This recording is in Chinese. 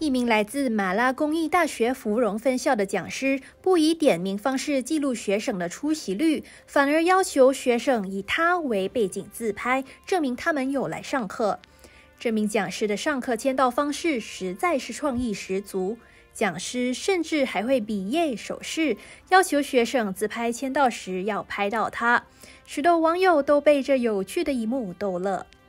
一名来自马拉工艺大学芙蓉分校的讲师不以点名方式记录学生的出席率反而要求学生以他为背景自拍证明他们有来上课。这名讲师的上课签到方式实在是创意十足讲师甚至还会比耶手势要求学生自拍签到时要拍到他。许多网友都被这有趣的一幕逗乐。